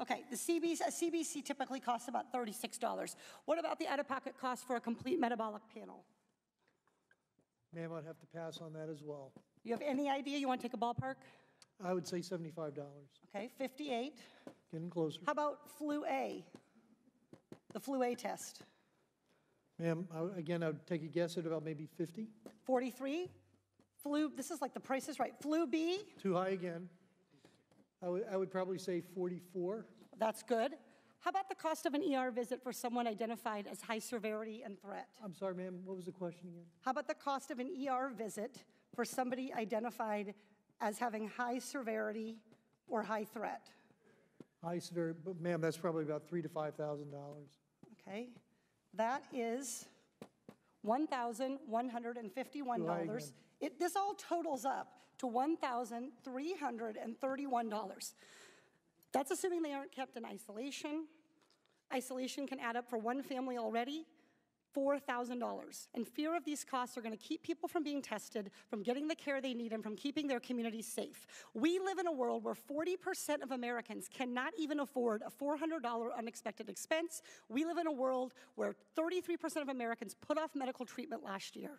Okay, the CBC, a CBC typically costs about $36. What about the out-of-pocket cost for a complete metabolic panel? Ma'am, I'd have to pass on that as well. You have any idea? You want to take a ballpark? I would say $75. Okay, 58. Getting closer. How about flu A? The flu A test, Ma'am, I- again, I would take a guess at about maybe 50. 43. Flu, this is like the price is right. Flu B, Too high again. I would, I would probably say 44. that's good. How about the cost of an ER visit for someone identified as high severity and threat? I'm sorry, ma'am, what was the question again? How about the cost of an ER visit for somebody identified as having high severity or high threat? High severity, but ma'am, that's probably about three to $5,000. Okay, that is $1,151. It, this all totals up to $1,331. That's assuming they aren't kept in isolation. Isolation can add up for one family already, $4,000. And fear of these costs are going to keep people from being tested, from getting the care they need, and from keeping their communities safe. We live in a world where 40% of Americans cannot even afford a $400 unexpected expense. We live in a world where 33% of Americans put off medical treatment last year.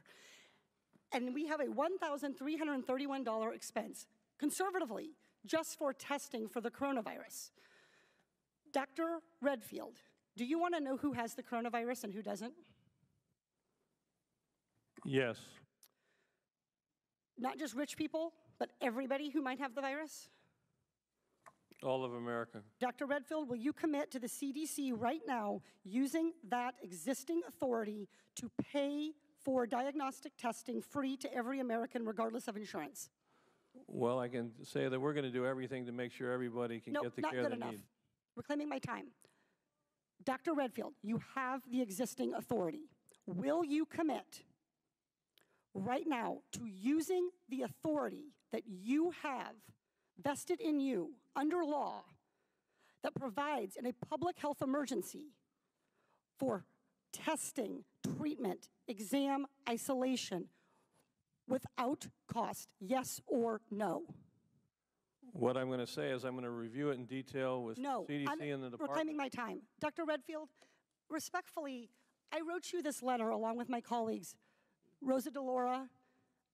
And we have a $1,331 expense, conservatively, just for testing for the coronavirus. Dr. Redfield, do you want to know who has the coronavirus and who doesn't? Yes. Not just rich people, but everybody who might have the virus? All of America. Dr. Redfield, will you commit to the CDC right now using that existing authority to pay for diagnostic testing free to every American, regardless of insurance? Well, I can say that we're going to do everything to make sure everybody can No, get the not care good they enough. need. Reclaiming my time. Dr. Redfield, you have the existing authority. Will you commit right now to using the authority that you have vested in you under law that provides in a public health emergency for testing, treatment, exam, isolation without cost? Yes or no? What I'm going to say is I'm going to review it in detail with No, CDC I'm and the department. my time. Dr. Redfield, respectfully, I wrote you this letter along with my colleagues, Rosa DeLauro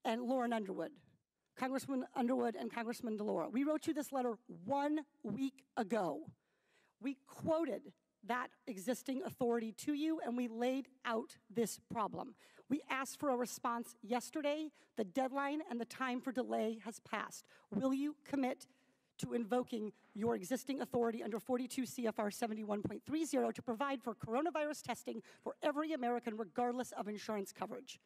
and Lauren Underwood, Congressman Underwood and Congressman DeLauro. We wrote you this letter one week ago. We quoted that existing authority to you and we laid out this problem. We asked for a response yesterday. The deadline and the time for delay has passed. Will you commit to invoking your existing authority under 42 CFR 71.30 to provide for coronavirus testing for every American, regardless of insurance coverage?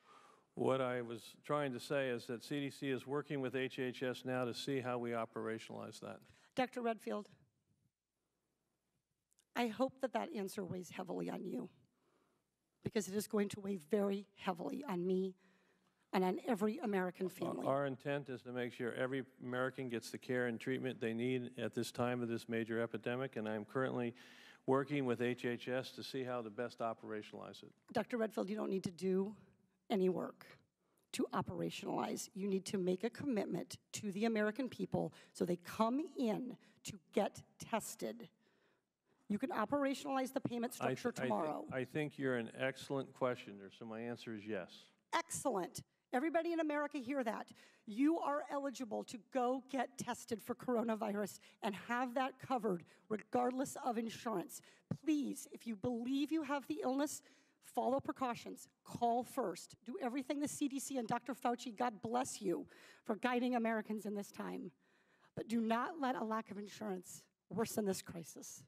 What I was trying to say is that CDC is working with HHS now to see how we operationalize that. Dr. Redfield, I hope that that answer weighs heavily on you because it is going to weigh very heavily on me and on every American family. Our intent is to make sure every American gets the care and treatment they need at this time of this major epidemic, and I'm currently working with HHS to see how to best operationalize it. Dr. Redfield, you don't need to do any work to operationalize. You need to make a commitment to the American people so they come in to get tested. You can operationalize the payment I th- structure I tomorrow. I think you're an excellent questioner, so my answer is yes. Excellent. Everybody in America hear that. You are eligible to go get tested for coronavirus and have that covered regardless of insurance. Please, if you believe you have the illness, follow precautions. Call first. Do everything the CDC and Dr. Fauci, God bless you, for guiding Americans in this time. But do not let a lack of insurance worsen this crisis.